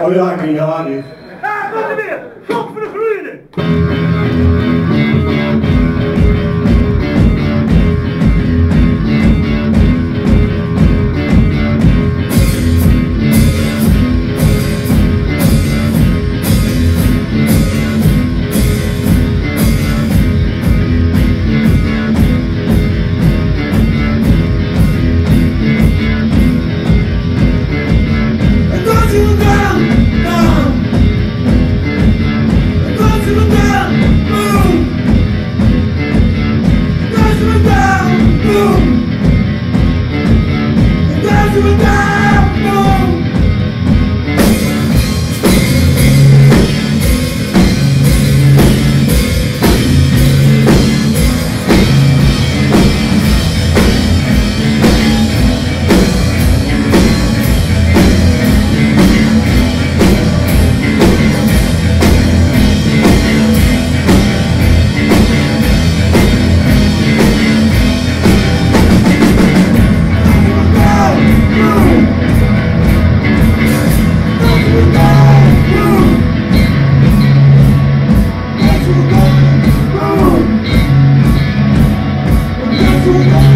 Oh ja, ik ben. Ja, wat er weer! Stop voor de groeiende! you now know Thank you.